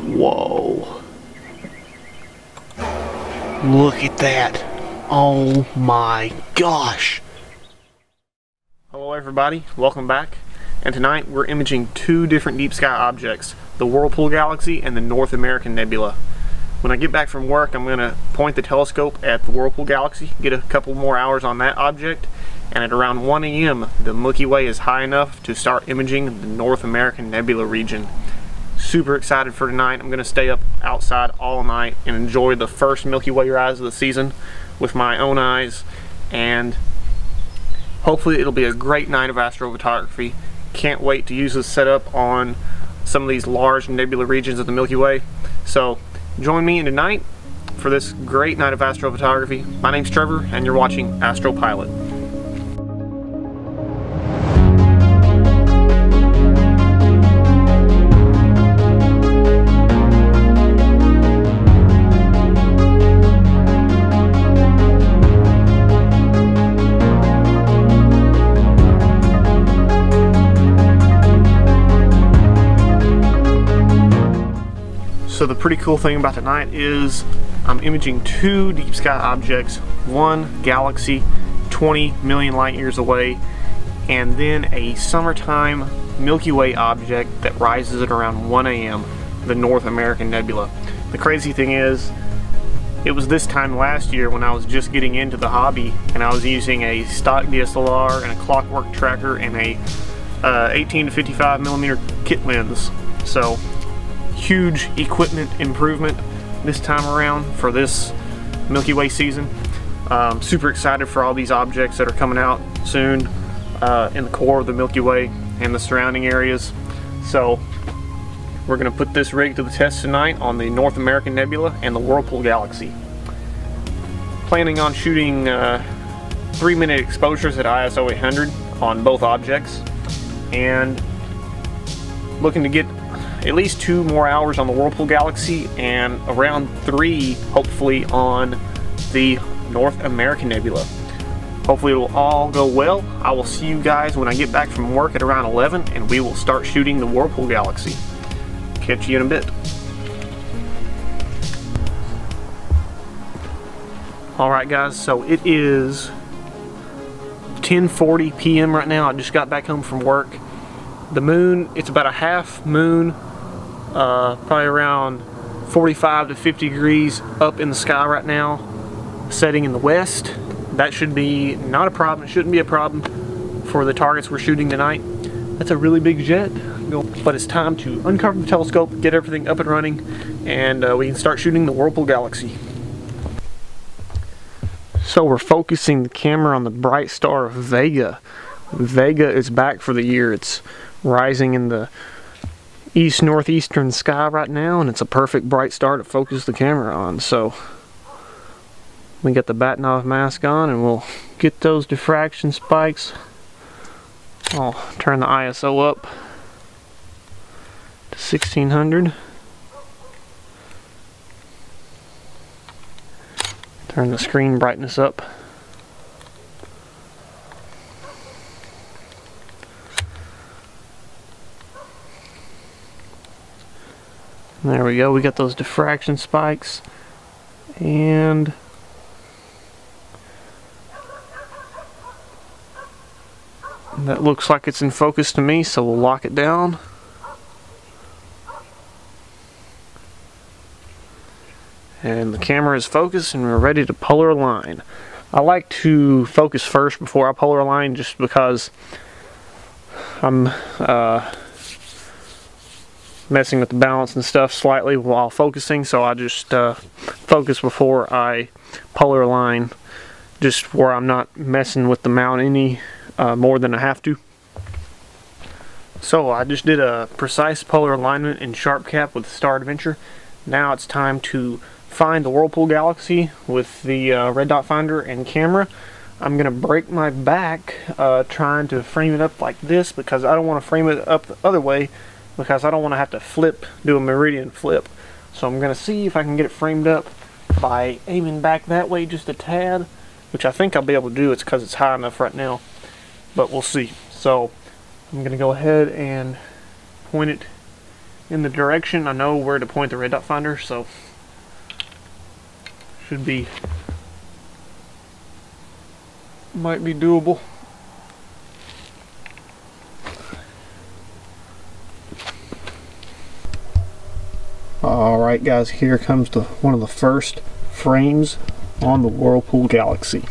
Whoa. Look at that. Oh my gosh. Hello everybody, welcome back. And tonight we're imaging two different deep sky objects, the Whirlpool Galaxy and the North American Nebula. When I get back from work, I'm going to point the telescope at the Whirlpool Galaxy, get a couple more hours on that object, and at around 1 a.m. the Milky Way is high enough to start imaging the North American Nebula region. Super excited for tonight. I'm going to stay up outside all night and enjoy the first Milky Way rise of the season with my own eyes and hopefully it'll be a great night of astrophotography. Can't wait to use this setup on some of these large nebula regions of the Milky Way. So join me in tonight for this great night of astrophotography. My name's Trevor and you're watching Astropilot. Pretty cool thing about tonight is I'm imaging two deep sky objects, one galaxy 20 million light years away, and then a summertime Milky Way object that rises at around 1 a.m., the North American Nebula. The crazy thing is, it was this time last year when I was just getting into the hobby and I was using a stock DSLR and a clockwork tracker and a uh, 18 to 55 millimeter kit lens. So huge equipment improvement this time around for this Milky Way season. Um, super excited for all these objects that are coming out soon uh, in the core of the Milky Way and the surrounding areas. So we're going to put this rig to the test tonight on the North American Nebula and the Whirlpool Galaxy. Planning on shooting uh, three minute exposures at ISO 800 on both objects and looking to get at least two more hours on the Whirlpool Galaxy and around three, hopefully, on the North American Nebula. Hopefully it'll all go well. I will see you guys when I get back from work at around 11 and we will start shooting the Whirlpool Galaxy. Catch you in a bit. Alright guys, so it is 10.40 p.m. right now. I just got back home from work. The moon, it's about a half moon uh, probably around 45 to 50 degrees up in the sky right now setting in the west. That should be not a problem it shouldn't be a problem for the targets we're shooting tonight. That's a really big jet but it's time to uncover the telescope get everything up and running and uh, we can start shooting the Whirlpool Galaxy. So we're focusing the camera on the bright star of Vega. Vega is back for the year. It's rising in the east northeastern sky right now and it's a perfect bright star to focus the camera on. So we got the Bahtinov mask on and we'll get those diffraction spikes. I'll turn the ISO up to 1600 turn the screen brightness up There we go, we got those diffraction spikes. And that looks like it's in focus to me, so we'll lock it down. And the camera is focused and we're ready to polar align. I like to focus first before I polar align just because I'm uh, messing with the balance and stuff slightly while focusing so I just uh, focus before I polar align just where I'm not messing with the mount any uh, more than I have to. So I just did a precise polar alignment in SharpCap with Star Adventure. Now it's time to find the Whirlpool Galaxy with the uh, red dot finder and camera. I'm going to break my back uh, trying to frame it up like this because I don't want to frame it up the other way because I don't want to have to flip, do a meridian flip. So I'm going to see if I can get it framed up by aiming back that way just a tad, which I think I'll be able to do. It's because it's high enough right now, but we'll see. So I'm going to go ahead and point it in the direction. I know where to point the red dot finder, so should be might be doable. Alright guys, here comes the one of the first frames on the Whirlpool Galaxy.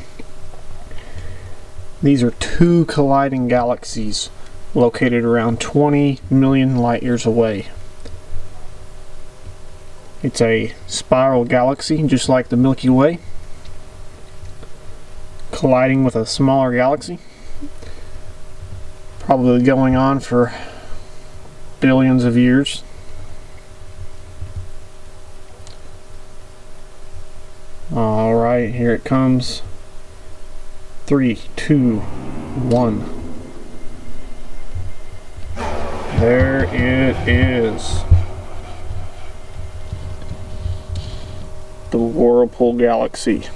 These are two colliding galaxies located around 20 million light years away. It's a spiral galaxy just like the Milky Way colliding with a smaller galaxy probably going on for billions of years Alright, here it comes. Three, two, one. There it is. The Whirlpool Galaxy.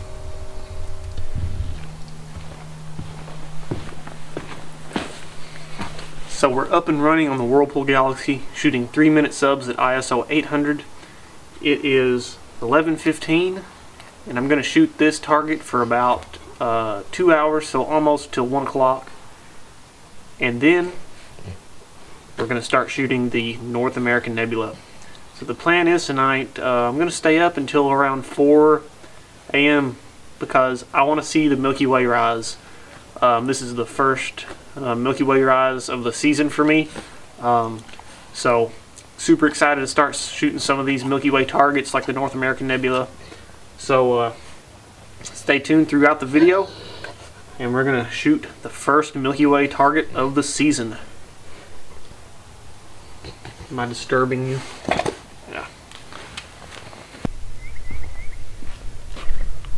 So we're up and running on the Whirlpool Galaxy, shooting 3 minute subs at ISO 800. It is 11.15 and I'm going to shoot this target for about uh, two hours, so almost till one o'clock. And then we're going to start shooting the North American Nebula. So the plan is tonight, uh, I'm going to stay up until around 4 a.m. because I want to see the Milky Way rise. Um, this is the first uh, Milky Way rise of the season for me. Um, so super excited to start shooting some of these Milky Way targets like the North American Nebula. So uh, stay tuned throughout the video and we're going to shoot the first Milky Way target of the season. Am I disturbing you? Yeah.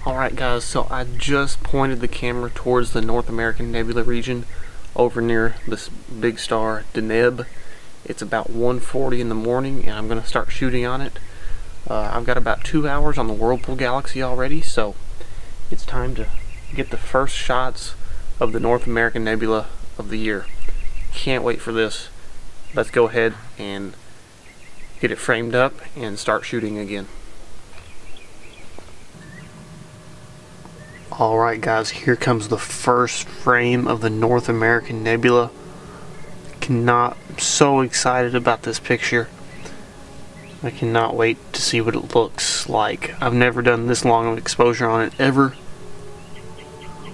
Alright guys, so I just pointed the camera towards the North American Nebula region over near this big star Deneb. It's about 1.40 in the morning and I'm going to start shooting on it. Uh, I've got about two hours on the Whirlpool Galaxy already, so it's time to get the first shots of the North American Nebula of the year. Can't wait for this. Let's go ahead and get it framed up and start shooting again. Alright guys, here comes the first frame of the North American Nebula. Cannot, I'm so excited about this picture. I cannot wait to see what it looks like. I've never done this long of exposure on it ever.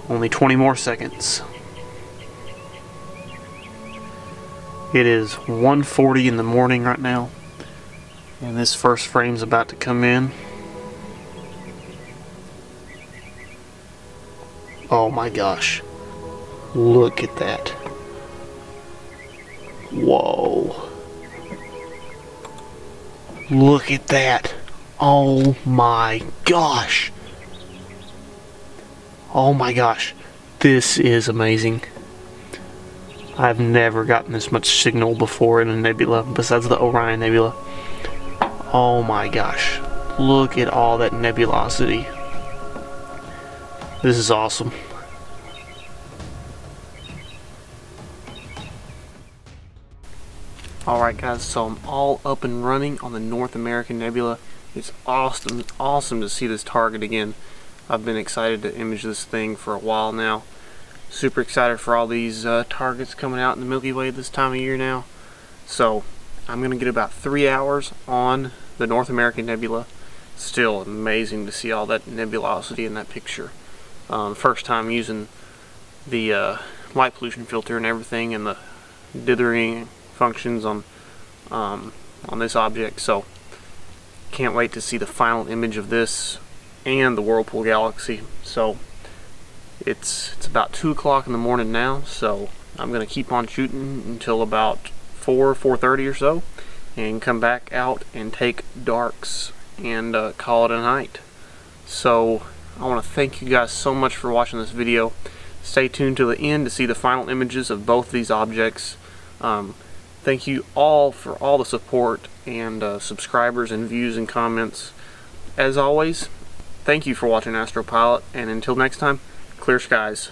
Only 20 more seconds. It is 1.40 in the morning right now. And this first frame's about to come in. Oh my gosh. Look at that. Whoa. Look at that. Oh my gosh. Oh my gosh. This is amazing. I've never gotten this much signal before in a nebula besides the Orion Nebula. Oh my gosh. Look at all that nebulosity. This is awesome. Alright guys, so I'm all up and running on the North American Nebula. It's awesome, awesome to see this target again. I've been excited to image this thing for a while now. Super excited for all these uh, targets coming out in the Milky Way this time of year now. So I'm going to get about three hours on the North American Nebula. Still amazing to see all that nebulosity in that picture. Um, first time using the uh, light pollution filter and everything and the dithering functions on um, on this object. So can't wait to see the final image of this and the Whirlpool Galaxy. So it's it's about 2 o'clock in the morning now so I'm gonna keep on shooting until about 4 4.30 or so and come back out and take darks and uh, call it a night. So I want to thank you guys so much for watching this video. Stay tuned to the end to see the final images of both these objects. Um, Thank you all for all the support and uh, subscribers and views and comments. As always, thank you for watching Astropilot, and until next time, clear skies.